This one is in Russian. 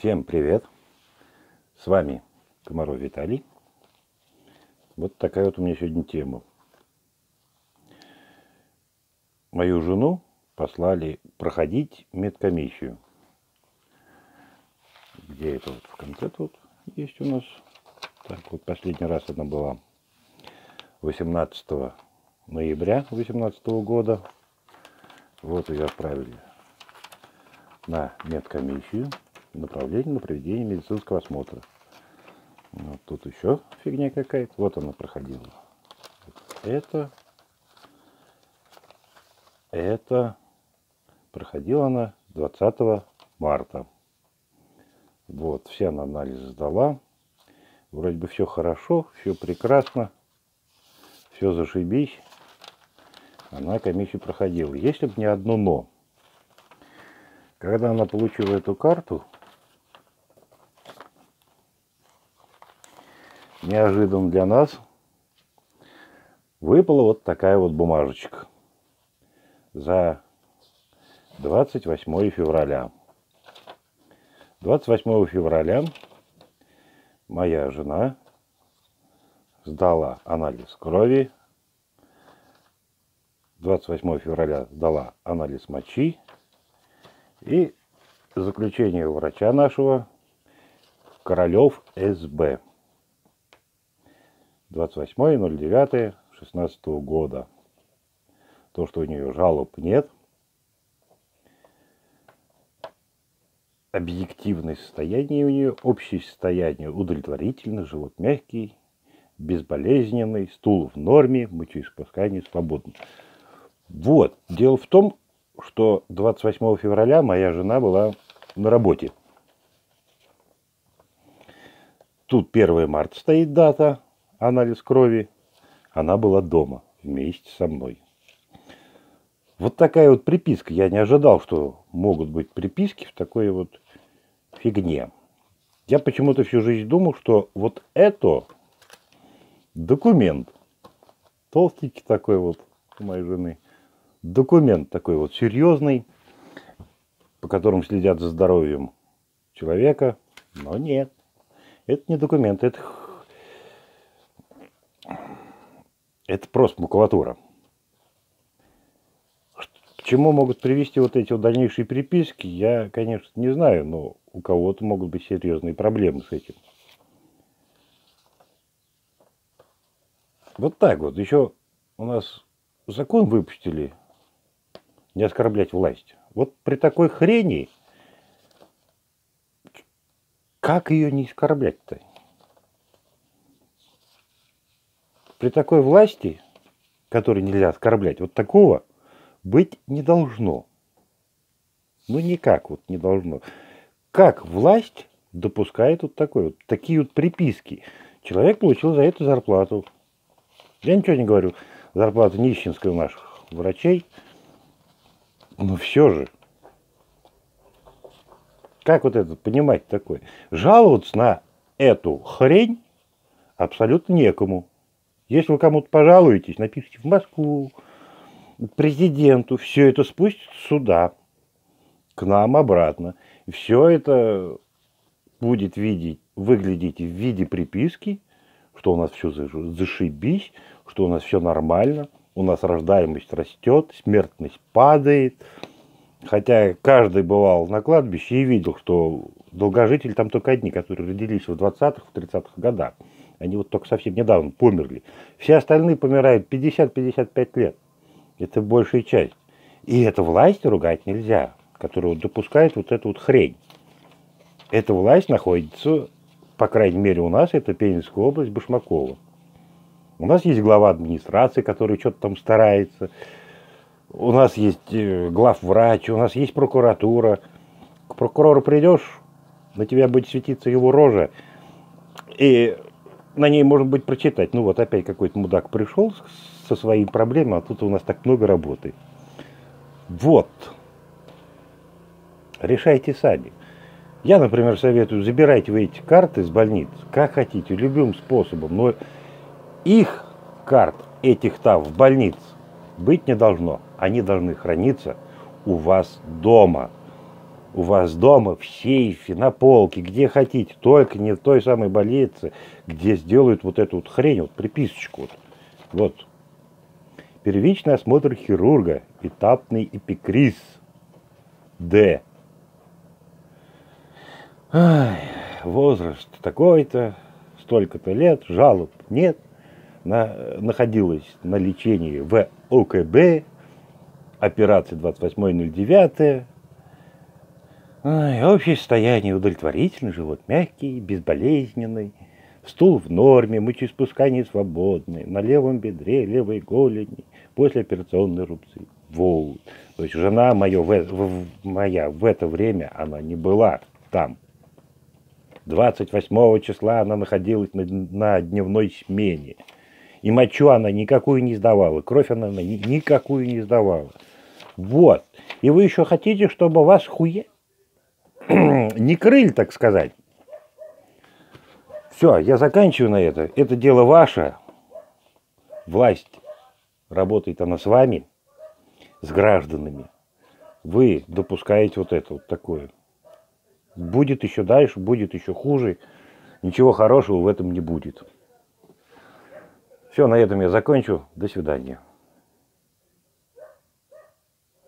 Всем привет! С вами Комаров Виталий. Вот такая вот у меня сегодня тема. Мою жену послали проходить медкомиссию. Где это вот в конце тут есть у нас. Так, вот последний раз она была 18 ноября 2018 года. Вот ее отправили на медкомиссию направление на проведение медицинского осмотра. Вот тут еще фигня какая-то. Вот она проходила. Это, это проходила она 20 марта. Вот, все она анализы сдала. Вроде бы все хорошо, все прекрасно, все зашибись. Она комиссию проходила. Если бы не одно но. Когда она получила эту карту, неожиданно для нас выпала вот такая вот бумажечка за 28 февраля. 28 февраля моя жена сдала анализ крови. 28 февраля сдала анализ мочи. И заключение врача нашего Королев СБ. 28.09.16 года. То, что у нее жалоб нет. Объективное состояние у нее, общее состояние удовлетворительно, живот мягкий, безболезненный, стул в норме, мочеиспускание свободно. Вот. Дело в том, что 28 февраля моя жена была на работе. Тут 1 марта стоит дата, анализ крови, она была дома вместе со мной. Вот такая вот приписка. Я не ожидал, что могут быть приписки в такой вот фигне. Я почему-то всю жизнь думал, что вот это документ. Толстенький такой вот у моей жены. Документ такой вот серьезный, по которому следят за здоровьем человека. Но нет. Это не документ, это Это просто макулатура. К чему могут привести вот эти вот дальнейшие переписки, я, конечно, не знаю, но у кого-то могут быть серьезные проблемы с этим. Вот так вот. Еще у нас закон выпустили не оскорблять власть. Вот при такой хрени, как ее не оскорблять-то? При такой власти, которой нельзя оскорблять, вот такого быть не должно. Ну никак вот не должно. Как власть допускает вот такой вот, такие вот приписки? Человек получил за это зарплату. Я ничего не говорю. Зарплата нищенская у наших врачей. Но все же. Как вот это понимать такое? Жаловаться на эту хрень абсолютно некому. Если вы кому-то пожалуетесь, напишите в Москву, президенту, все это спустят сюда, к нам обратно. Все это будет видеть, выглядеть в виде приписки, что у нас все зашибись, что у нас все нормально, у нас рождаемость растет, смертность падает. Хотя каждый бывал на кладбище и видел, что долгожители там только одни, которые родились в 20-х, в 30-х годах. Они вот только совсем недавно померли. Все остальные помирают 50-55 лет. Это большая часть. И это власть ругать нельзя, которая допускает вот эту вот хрень. Эта власть находится, по крайней мере у нас, это Пензенская область, Башмакова. У нас есть глава администрации, который что-то там старается. У нас есть э, главврач, у нас есть прокуратура. К прокурору придешь, на тебя будет светиться его рожа. И на ней можно быть прочитать. Ну вот опять какой-то мудак пришел со своими проблемами, а тут у нас так много работы. Вот. Решайте сами. Я, например, советую, забирайте вы эти карты с больниц, как хотите, любым способом, но их карт, этих там в больнице, быть не должно. Они должны храниться у вас дома. У вас дома, в сейфе, на полке, где хотите, только не в той самой больнице, где сделают вот эту вот хрень, вот приписочку. Вот. вот. Первичный осмотр хирурга, этапный эпикриз. Д. Ай, возраст такой-то, столько-то лет, жалоб нет. На, находилась на лечении в ОКБ, операция 28.09. Ай, общее состояние удовлетворительно, живот мягкий, безболезненный, стул в норме, мочеиспускание свободное, на левом бедре, левой голени, после операционной рубцы. Вот. То есть жена моя в, в, моя в это время, она не была там. 28 числа она находилась на, на дневной смене. И мочу она никакую не сдавала, кровь она никакую не сдавала. Вот. И вы еще хотите, чтобы вас хуе... не крыль, так сказать. Все, я заканчиваю на это. Это дело ваше. Власть. Работает она с вами, с гражданами. Вы допускаете вот это вот такое. Будет еще дальше, будет еще хуже. Ничего хорошего в этом не будет. Все, на этом я закончу. До свидания.